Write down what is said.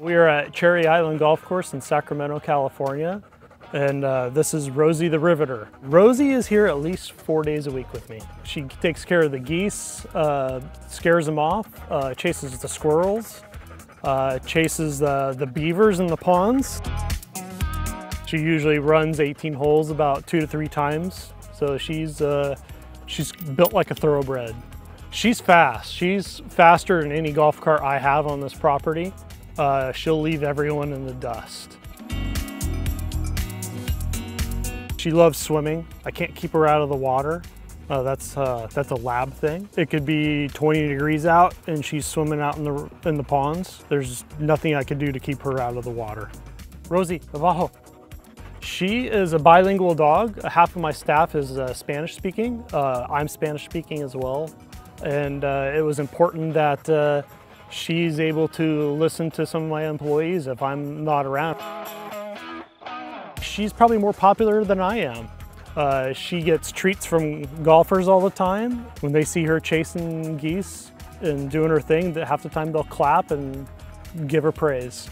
We are at Cherry Island Golf Course in Sacramento, California, and uh, this is Rosie the Riveter. Rosie is here at least four days a week with me. She takes care of the geese, uh, scares them off, uh, chases the squirrels, uh, chases the, the beavers in the ponds. She usually runs 18 holes about two to three times, so she's, uh, she's built like a thoroughbred. She's fast. She's faster than any golf cart I have on this property uh, she'll leave everyone in the dust. She loves swimming. I can't keep her out of the water. Uh, that's uh, that's a lab thing. It could be 20 degrees out and she's swimming out in the in the ponds. There's nothing I can do to keep her out of the water. Rosie, abajo. She is a bilingual dog. Half of my staff is uh, Spanish speaking. Uh, I'm Spanish speaking as well. And uh, it was important that uh, she's able to listen to some of my employees if I'm not around. She's probably more popular than I am. Uh, she gets treats from golfers all the time. When they see her chasing geese and doing her thing, half the time they'll clap and give her praise.